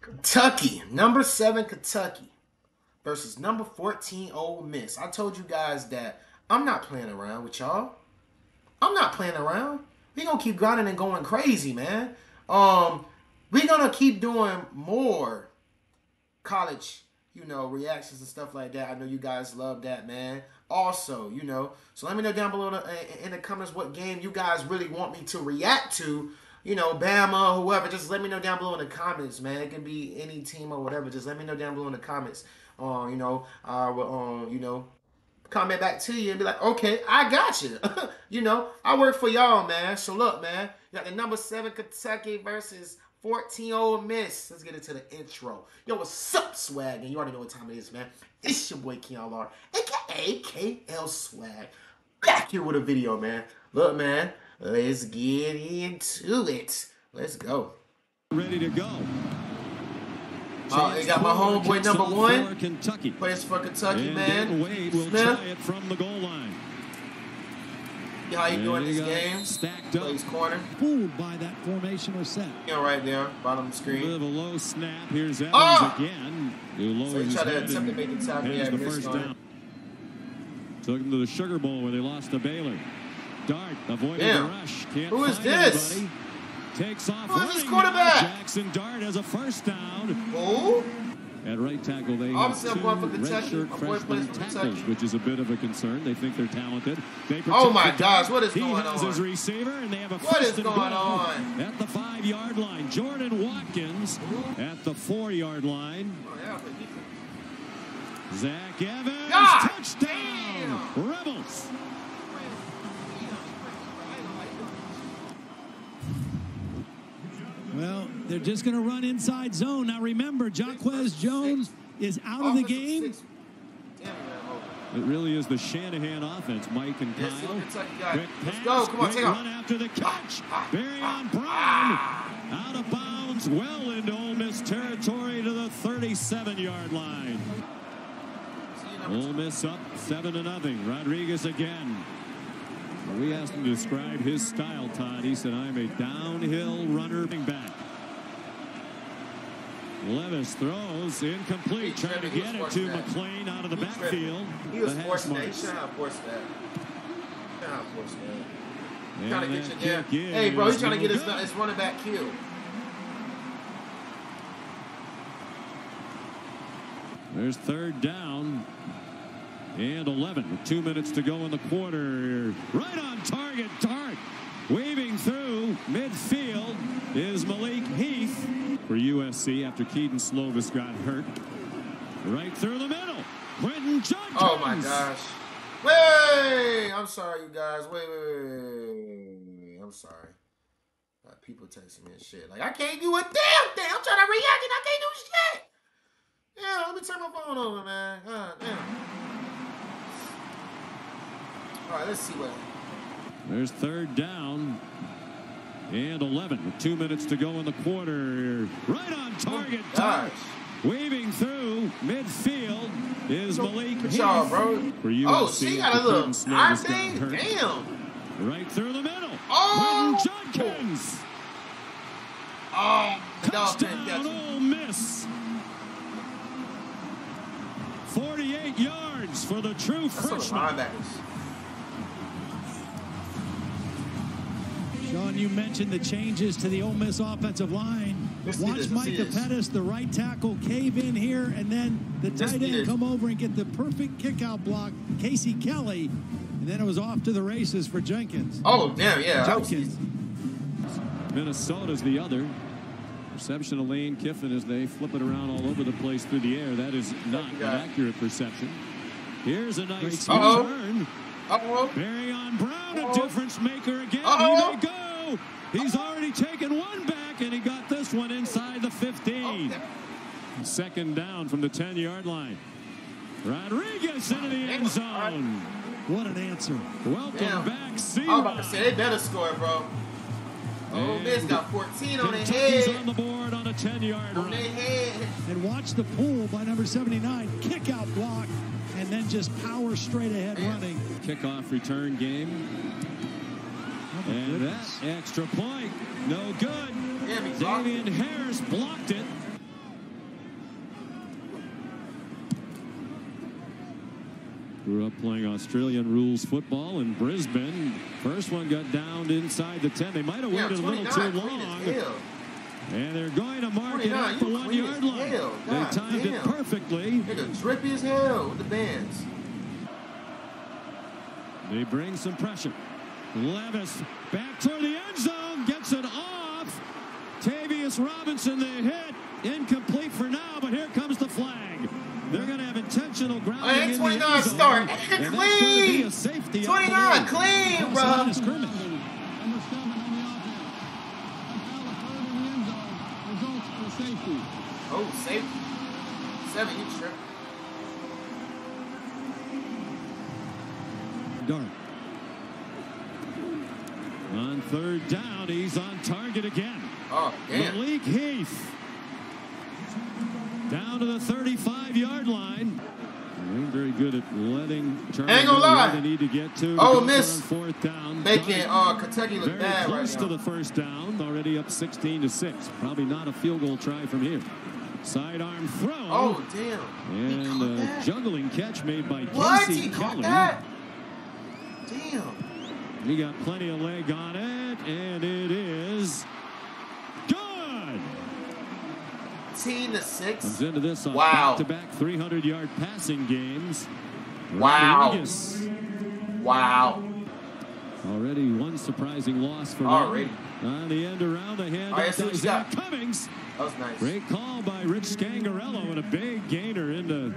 Kentucky, number seven Kentucky versus number 14 Ole Miss. I told you guys that I'm not playing around with y'all. I'm not playing around. We gonna keep grinding and going crazy, man. Um, we gonna keep doing more college, you know, reactions and stuff like that. I know you guys love that, man. Also, you know, so let me know down below in the, in the comments what game you guys really want me to react to you know, Bama, whoever, just let me know down below in the comments, man. It can be any team or whatever. Just let me know down below in the comments. Uh, you know, uh, uh, you know, comment back to you and be like, okay, I got you. you know, I work for y'all, man. So look, man, you got the number seven Kentucky versus 14 Ole Miss. Let's get into the intro. Yo, what's up, swag? And you already know what time it is, man. It's your boy Lard, aka KL Swag. Back here with a video, man. Look, man. Let's get into it. Let's go. Ready to go. Oh, they got my homeboy number one. Kentucky. Plays for Kentucky, and man. Wade will Smith. try it from the goal line. Yeah, how you doing There this go. game? Stacked up. Plays corner. fooled by that formational set. Know, right there, bottom of the A screen. bit of a low snap. Here's Evans Oh! again. Who lowers So he tried to attempt to make the tackle. Yeah, the first down. Took him to the Sugar Bowl where they lost to Baylor. Dart avoided Damn. the rush. Can't Who is this? anybody. Takes off Who is this quarterback? now. Jackson Dart has a first down. Oh, At right tackle, they have Obviously, I'm two going for Kentucky. redshirt freshman tackles, which is a bit of a concern. They think they're talented. They Oh my gosh, what is he going has on? his receiver, and they have a What first is and going on? at the five-yard line. Jordan Watkins at the four-yard line. Oh, yeah, Zach Evans, God touchdown, Rebels. Well, they're just going to run inside zone. Now remember, Jaquez Jones is out of the game. six. Damn, he ran over. It really is the Shanahan offense. Mike and Let's see Kyle. what Quick Let's pass, go. Come on, take run off. after the catch. Ah, Barry ah, on Brown. ah. Out of bounds, well into Ole Miss territory to the 37-yard line. See Ole Miss up seven to nothing. Rodriguez again. We asked him to describe his style, Todd. He said, "I'm a downhill runner back." Levis throws incomplete, He trying to get it to that. McClain out of the He backfield. He was forcing that. He should have forced that. Should have forced that. And Trying to get you there. kick Hey, bro, he's trying to get his, his running back killed. There's third down and 11 with two minutes to go in the quarter. Right on target, Dart. Weaving through midfield is Malik Heath for USC after Kedon Slovis got hurt. Right through the middle. Quinshon Judkins. Oh my gosh. Wait! I'm sorry, you guys. Wait, wait, wait, wait. I'm sorry. People texting me and shit. Like, I can't do a damn thing. I'm trying to react and I can't do shit. Yeah, let me turn my phone over, man. God damn. All right, let's see what. There's third down and 11 with two minutes to go in the quarter. Right on target, Dart. Gosh. Waving through midfield is Malik Good Heath. job, bro. Oh, for USC, Oh, she got a little eye thing. Damn. Right through the middle. Oh! Quinshon Judkins. Oh, the dog couldn't Touchdown, him. Ole Miss. 48 yards for the true That's freshman. Sean, you mentioned the changes to the Ole Miss offensive line. Let's Watch this, let's see Micah. Pettus, the right tackle, cave in here, and then the Let's tight end this. come over and get the perfect kickout block, Casey Kelly, and then it was off to the races for Judkins. Oh, damn, yeah. that was- Judkins. Minnesota's the other. Perception of Lane Kiffin as they flip it around all over the place through the air. That is not an accurate perception. Here's a nice Uh-oh. return. Uh-oh. Barion Brown, a Uh-oh. difference maker again. Uh-oh. He may go. He's already taken one back, and he got this one inside the Oh, 15. damn. Second down from the 10-yard line. Rodriguez into the end zone. What an answer. Welcome Damn. back, I was C-Rod. about to say, they better score, bro. Oh, And Miss got 14 on their Kentucky's head. on the board on a 10-yard On run. their head. And watch the pull by number 79, kick out block, and then just power straight ahead running. Kickoff return game. Oh and goodness. that extra point, no good. Damien Damian Harris blocked it. Grew up playing Australian rules football in Brisbane. First one got downed inside the 10. They might have waited a little too long. And they're going to mark it 29, at the one yard line. hell. They timed it damn. perfectly. Nigga, drippy as hell with the bands. They bring some pressure. Levis back toward the end zone, gets it off. Tavius Robinson, the hit, incomplete for now, but here comes the flag. They're going to have intentional grounding in the 29 end zone. start. And Hey, that's going to be clean. a safety. 29, clean, the bro. of scrimmage. Number seven on the offense. A foul occurred in the end zone. Results in a safety. Oh, safety. Seven, you trip. Dart. On third down, he's on target again. Oh, damn. Malik Heath. Down to the 35 yard line. They ain't very good at letting Charlie Ain't gonna lie. they need to get to. Oh, Miss. fourth down. Making uh, Kentucky look very bad close right to now. the first down. Already up 16 to 6. Probably not a field goal try from here. Sidearm throw. Oh, damn. And a uh, that? juggling catch made by What? Casey He Kelly. that? Damn. He got plenty of leg on it, and it is good. 10 to Comes 6. into this on Wow. back-to-back 300-yard passing games. Wow. Rodriguez, Wow. already one surprising loss for Already. them. On the end around the hand All right, up so to what got? Cummings. That was nice. Great call by Rich Scangarello and a big gainer into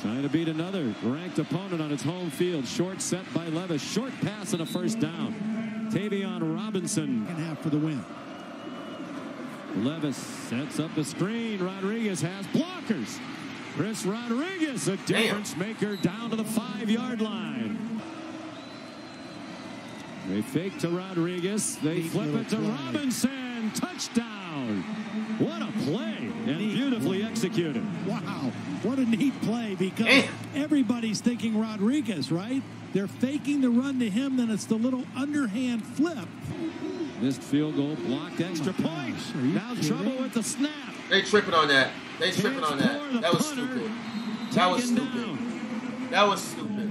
trying to beat another ranked opponent on its home field. Short set by Levis. Short pass and a first down. Tayvion Robinson Second half for the win. Levis sets up the screen. Rodriguez has blockers. Chris Rodriguez, a difference maker down to the five yard line. They fake to Rodriguez. They Neat flip it to play. Robinson. Touchdown. What a play and beautifully executed. Wow, what a neat play because Damn. everybody's thinking Rodriguez, right? They're faking the run to him, then it's the little underhand flip. Missed field goal, blocked oh extra Oh point. gosh, are you Now kidding? trouble with the snap. They tripping on that. They tripping on Chance for the that. That was stupid. That was stupid. That was stupid.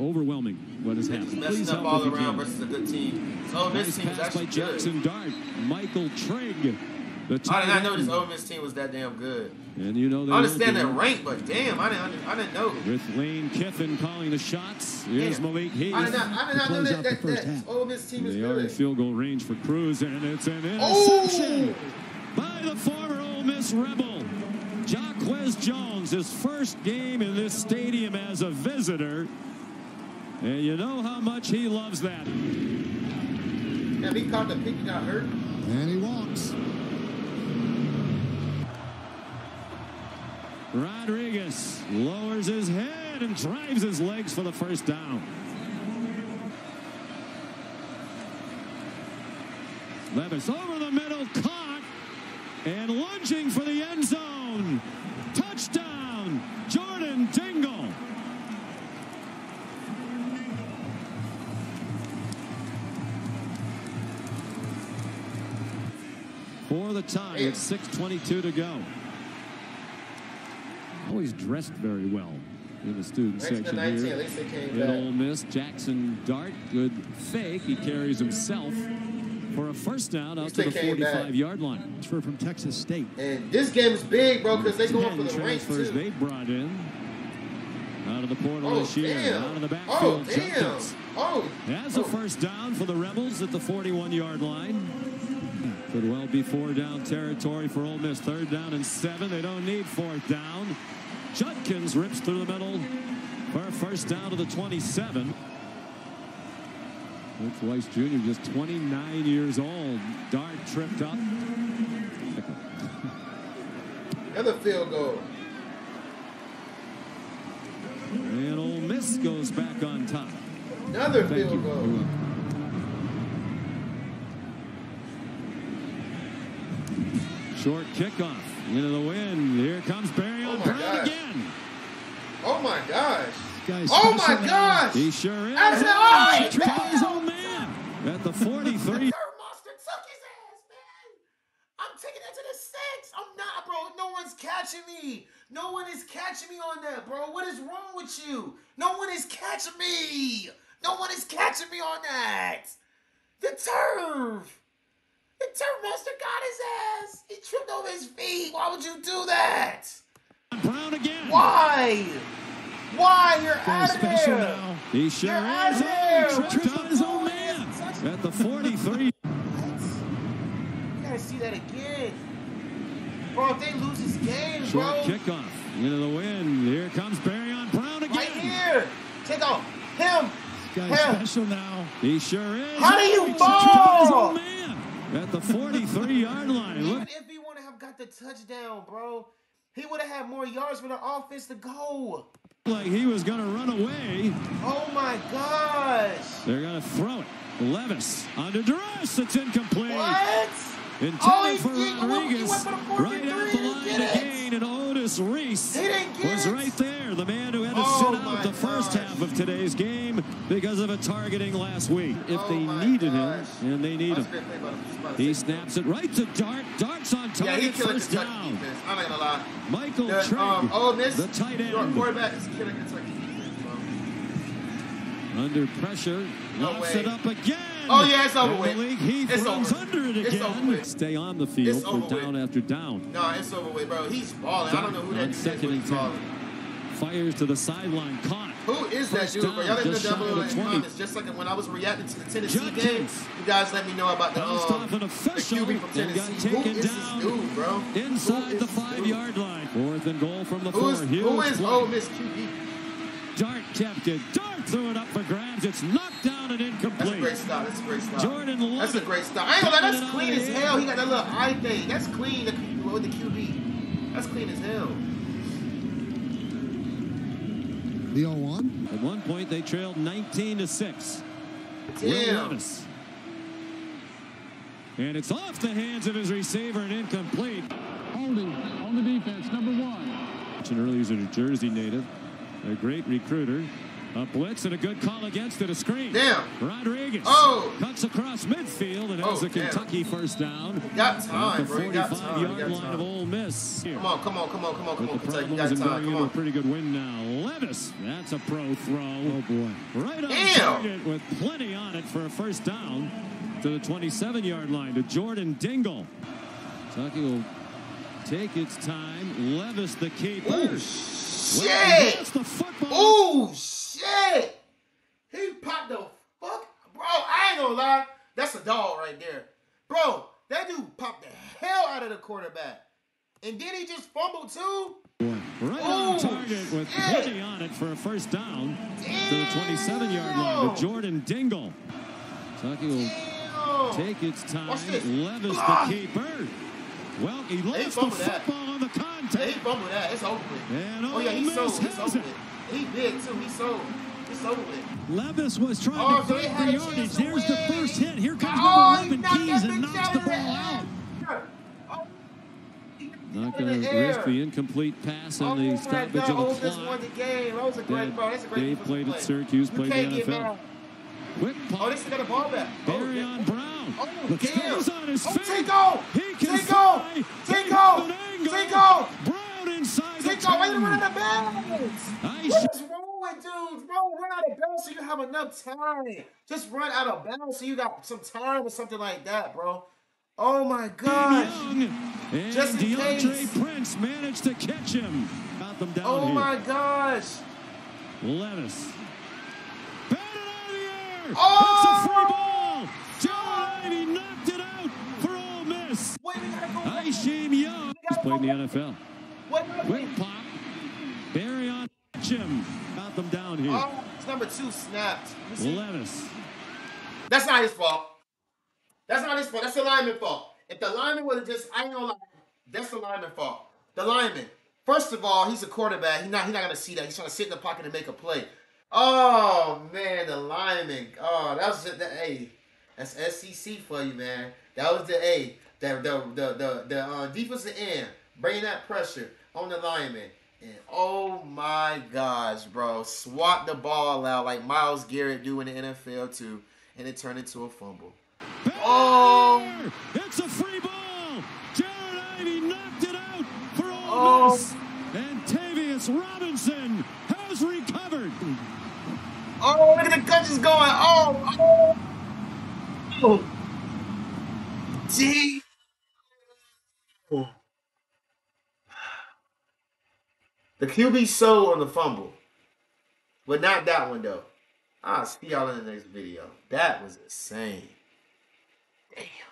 Overwhelming what has happened. just Please messing up all around versus a good team. So this Nice team is by actually good. Jackson Dart. Michael Trigg. The I did not know this. Ole Miss team was that damn good. And you know they I understand their rank, but damn, I didn't, I didn't know. With Lane Kiffin calling the shots. Here's Damn. Malik Heath. I did not, I did not know that, that, first that half. Ole Miss team is They are in field goal range for Cruz, and it's an Oh! interception by the former Ole Miss Rebel. Jaquez Jones, his first game in this stadium as a visitor. And you know how much he loves that. Have he caught the pick? He got hurt. And he walks. Rodriguez lowers his head and drives his legs for the first down. Levis over the middle, caught, and lunging for the end zone. For the tie, it's 6.22 to go. Always dressed very well in the student Thanks to section 19, here. at least they came back. Ole Miss, Jackson Dart, good fake. He carries himself for a first down out to the they came back. 45 yard line. Transfer from Texas State. And this game is big, bro, because they're going for the rank transfers too. they brought in out of the portal Oh this year, damn! out of the backfield. oh backfield. damn! Judkins. Oh, That's a oh. first down for the Rebels at the 41 yard line. Could well be four down territory for Ole Miss. Third down and seven. They don't need fourth down. Judkins rips through the middle for a first down to the 27. Rich Weis Jr. just 29 years old. Dart tripped up. Another field goal. And Ole Miss goes back on top. Another Thank field you. goal. You're welcome. Short kickoff into the wind. Here comes Barry Oh on my Brown gosh. again. Oh my gosh! Guys, Oh my gosh! He sure is. Out of the eye! He tried his old man at the 43. Third monster took his ass, man. I'm taking that to the six. I'm not, bro. No one's catching me. No one is catching me on that, bro. What is wrong with you? No one is catching me. No one is catching me on that. The turf. The turf master got his ass. He tripped over his feet. Why would you do that? Brown again. Why? Why? You're out of special now. He sure You're out is. of there. Oh, tripped on his own man. At the 43. You gotta see that again. Bro, if they lose this game, Short bro. kickoff into the wind. Here comes Barion Brown again. Right here. Take off. Him. Guy's Him. special now. He sure is. How do you He tripped on his ball? at the 43 yard line. Even if he would have got the touchdown, bro, he would have had more yards for the offense to go. Like he was going to run away. Oh my gosh. They're going to throw it. Levis under duress. It's incomplete. What? time oh, for Rodriguez. Right at the line again. 15, and Otis Reese was right there, the man who had to oh sit out the first gosh. half of today's game because of a targeting last week. If oh they needed gosh. him, and they need him, he snaps it right to Dart. Dart's on target, yeah, first down. Defense. I'm not gonna lie. Michael the, Trigg, um, Miss, the tight end. Quarterback is defense. Under pressure, no locks way. it up again. Oh, yeah, it's over with. League, he It's runs over. under it It's again. over with. Stay on the field It's for down with. after down. No, it's over with, bro. He's balling. I don't know who that On dude is, second but and he's 10. balling. Fires to the sideline, caught. Who is that First dude, bro? down, Y'all let me know just down shy below of in the the 20. comments. Just like when I was reacting to the Tennessee game, Judkins. you guys let me know about the, um, off an the official QB from Tennessee. Who taken is this down dude, bro? Inside the dude? five-yard line. Fourth and goal from the Who four. is, who is. Ole Miss QB? Dart kept it. Dart threw it up for grabs. It's knocked down and That's a great stop. That's a great stop. Jordan Lovett. That's a great stop. I ain't gonna lie, that's clean as hell. He got that little eye thing. That's clean the- with the QB. That's clean as hell. The 0-1. At one point, they trailed 19 to six. Will Damn. And it's off the hands of his receiver and incomplete. Holding on the defense, number one. Mentioned earlier, he's a New Jersey native, a great recruiter. A blitz and a good call against it, a screen. Damn. Rodriguez Oh. cuts across midfield and oh, has Oh, a damn. Kentucky first down. Got At time, the bro. You got time. You 45-yard line of. Ole Miss. Come on, come on, come on, come on, come With on, the Kentucky. You problems got and time. going Come into a pretty good win now. Levis, that's a pro throw. Oh, boy. Right on target with plenty on it for a first down to the 27-yard line to Jordan Dingle. Kentucky will take its time. Levis, the keeper. Ooh, shit. that's the football. Ooh, shit. He popped the fuck. Bro, I ain't gonna lie. That's a dog right there. Bro, that dude popped the hell out of the quarterback. And then he just fumbled too. Right on target with shit. on it for a first down to the 27-yard line to Jordan Dingle. Kentucky will Damn. take its time. Levis, Ah. the keeper. Well, he lost the fumbled that. football on the Yeah, he fumbled that. It's over with. And Oh yeah, Ole he Miss sold. It's over with. He big too. He sold. It's over with. Levis was trying Oh, to so fight for yardage. There's the first hit. Here comes Oh, number 11 Keys and knocks the ball out. Oh. Not going to risk the incomplete pass Oh and the stoppage God, of the clock. the game. That was a great, That bro. That's a great Dave played at. Syracuse, You played the NFL. Quick Oh, pop. they still got the ball back. Oh, on Brown. Oh, Looks damn. on his Oh, feet. Tinko! He can Tinko! fly. Tinko! He has an angle. Tinko! Brown inside the Tinko, why you 10. running out of bounds? Nice. What is wrong with dudes, bro? Run out of bounds so you have enough time. Just run out of bounds so you got some time or something like that, bro. Oh my gosh. And Just DeAndre case. Prince managed to catch him. Got them down Oh here. my gosh. Levis. Batted out of the air. Oh! It's a free ball. Joe Ivey knocked it out for Ole Miss. Wait, we gotta go back. Isheem Young. He's played in the NFL. Quick pop. Barry on him. Got them down here. Oh, it's number two snapped. Levis. That's not his fault. That's not his fault. That's the lineman fault. If the lineman would have just, I ain't gonna lie, that's the lineman fault. The lineman. First of all, he's a quarterback. He's not. He's not gonna see that. He's trying to sit in the pocket and make a play. Oh man, the lineman. Oh, that was just the A. That's SEC for you, man. That was the A. The the the the, the uh, defensive end bringing that pressure on the. And oh my gosh, bro. Swat the ball out like Myles Garrett do in the NFL too. And it turned into a fumble. Oh! It's a free ball. Jared Ivey knocked it out for Ole oh. Miss. Oh. And Tavius Robinson has recovered. Oh, look at the coaches going. Oh, oh. Oh. Gee. Oh. The QB sold on the fumble. But not that one, though. I'll see y'all in the next video. That was insane. Damn.